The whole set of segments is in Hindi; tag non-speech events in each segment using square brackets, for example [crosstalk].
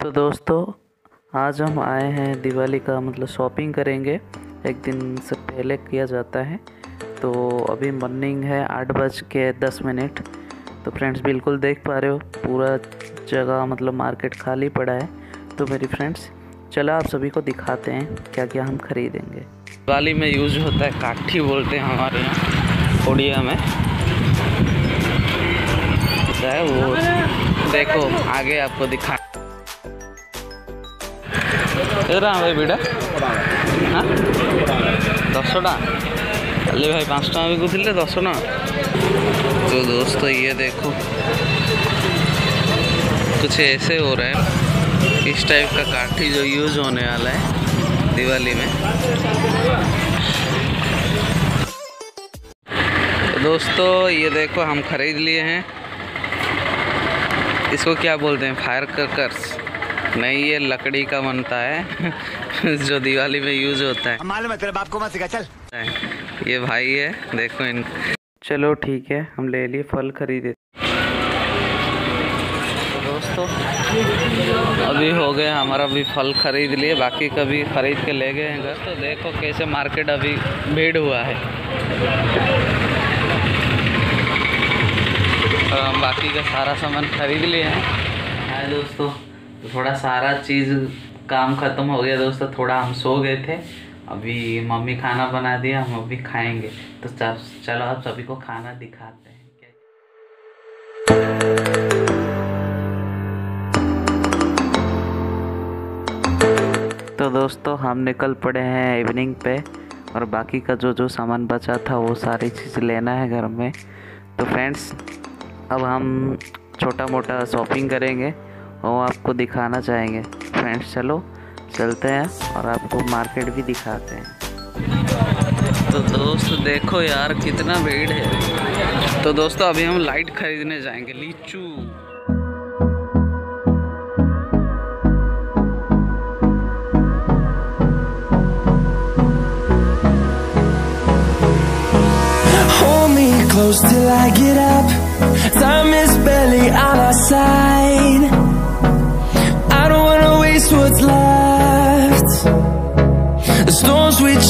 दोस्तों, आज हम आए हैं दिवाली का मतलब शॉपिंग करेंगे। एक दिन से पहले किया जाता है। तो अभी मॉर्निंग है आठ बज के दस मिनट। तो फ्रेंड्स बिल्कुल देख पा रहे हो, पूरा जगह मतलब मार्केट खाली पड़ा है। तो मेरी फ्रेंड्स चलो आप सभी को दिखाते हैं क्या क्या हम खरीदेंगे। दिवाली में यूज़ होता है काठी बोलते हैं हमारे यहाँ, उड़िया में। है वो, देखो, आगे आपको दिखा ଏଗୁଡ଼ା ଭାଇ ବିଡ଼ା ହାଁ ଦଶ ଟଙ୍କା କାଲି ଭାଇ ପାଞ୍ଚ ଟଙ୍କା ବିକୁଥିଲେ ଦଶ ଟଙ୍କା तो दोस्तों ये देखो कुछ ऐसे हो रहा है इस टाइप का काठी जो यूज होने वाला है दिवाली में तो दोस्तों ये देखो हम खरीद लिए हैं इसको क्या बोलते हैं फायर ककर्स नहीं ये लकड़ी का बनता है [laughs] जो दिवाली में यूज़ होता है। मालूम है तेरे बाप को मत सिखा चल। ये भाई है देखो इन चलो ठीक है हम ले लिए फल खरीदे। तो दोस्तों अभी हो गए हमारा भी फल खरीद लिए बाकी कभी खरीद के ले गए हैं घर। तो देखो कैसे मार्केट अभी भीड़ हुआ है। और हम बाकी का सारा सामान खरीद लिए हैं। हाय दोस्तों। तो थोड़ा सारा चीज़ काम ख़त्म हो गया दोस्तों थोड़ा हम सो गए थे। अभी मम्मी खाना बना दिया, हम अभी खाएँगे। तो चल- चलो आप सभी को खाना दिखाते हैं। तो दोस्तों, हम निकल पड़े हैं इवनिंग पे, और बाकी का जो जो सामान बचा था, वो सारी चीज़ लेना है घर में। तो फ्रेंड्स अब हम छोटा मोटा शॉपिंग करेंगे। वो आपको दिखाना चाहेंगे। फ्रेंड्स चलो चलते हैं और आपको मार्केट भी दिखाते हैं। तो दोस्त देखो यार कितना भीड़ है। तो दोस्तों अभी हम लाइट खरीदने जाएँगे लीचू। Close till I get up. Time is barely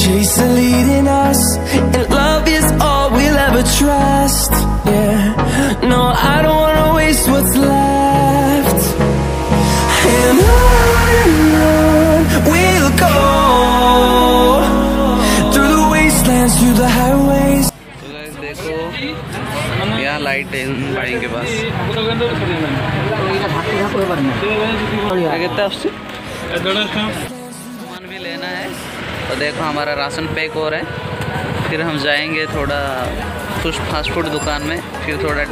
storms we chase are leading us, and love is all we'll ever trust. Yeah, no, I don't wanna waste what's left. And on we'll go through the wastelands, through the highways. तो guys देखो यहाँ लाइट है इन भाई के पास क्या कितना उससे सामान भी लेना है तो देखो हमारा राशन पैक हो रहा है। फिर हम जाएँगे थोड़ा कुछ फास्ट फ़ूड दुकान में, फिर थोड़ा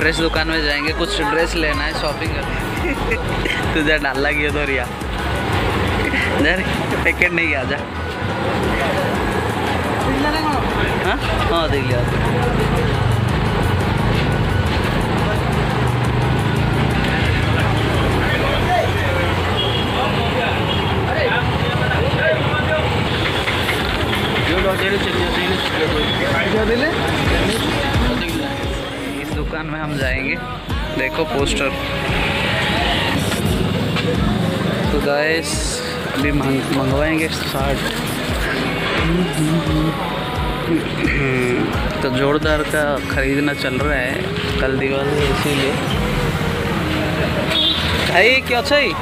ड्रेस दुकान में जाएँगे। कुछ ड्रेस लेना है शॉपिंग करना है। [laughs] तुझे डाल लगी तो रिया। पैकेट नहीं आ जा। हाँ? हाँ देख लिया। दुकान में हम जाएँगे। देखो पोस्टर। तो गैस अभी मंगवाएँगे शर्ट तो जोरदार का खरीदना चल रहा है कल दिवाली, इसीलिए। भाई, क्या चाहिए?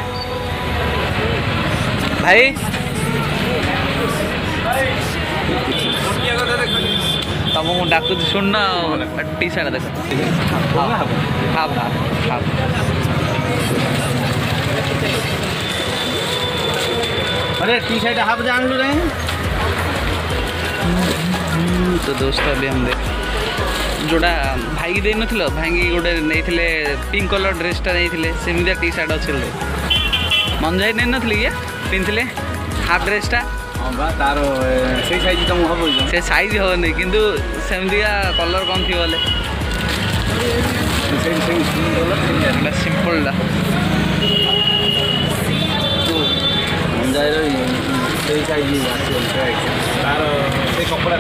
भाई मग डाकूच टी अरे टी शर्ट हाफ़ जान लो रहे तो दोस्त अभी हम देख जोड़ा भाई दे नथिल भाई गोटे नहीं पिंक कलर ड्रेस टा नहीं टी शर्ट अच्छे मन जाए नहीं नथिल पिंधे हाफ़ ड्रेस टा? ତାର ସେଇ ସାଇଜ୍ ତମକୁ ହବ କି? ସେ ସାଇଜ୍ ହେବନି କିନ୍ତୁ ସେମିତିଆ କଲର୍ କ'ଣ ଥିବ ହେଲେ ସେଇ ସେଇ ସ୍କିନ୍ କଲର୍ ଏଇଟା ସିମ୍ପଲ୍ଟା ମଞ୍ଜାଇର ସେଇ ସାଇଜ୍ ଆସିବ ତାର ସେଇ କପଡ଼ା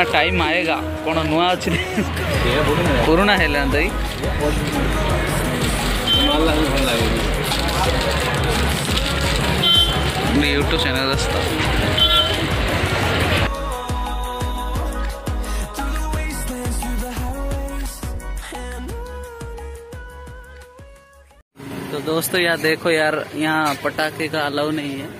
पुराना टाइम आएगा कौन नुआ अच्छी पुराना है दाई यूट्यूब चैनल असता दोस्तों यार देखो यार यहाँ पटाखे का अलाउ नहीं है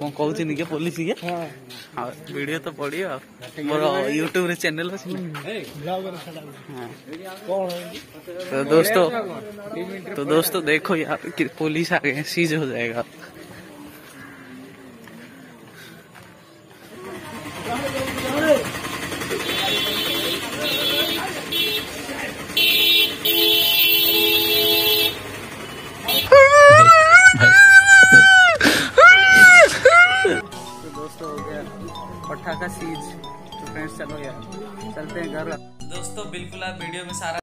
କଣ କହୁଛନ୍ତି କି ପୋଲିସ ଇଏ ହଁ ଭିଡିଓ ତ ପଡିବ ମୋର ୟୁଟ୍ୟୁବ ରେ ଚ୍ୟାନେଲ ଅଛି ନା। हाँ। तो दोस्तों तो दोस्तों देखो यार कि पुलिस आ गए सीज हो जाएगा था का सीज तो फ्रेंड्स चलो यार, चलते हैं घर। दोस्तों, बिल्कुल आप वीडियो में सारा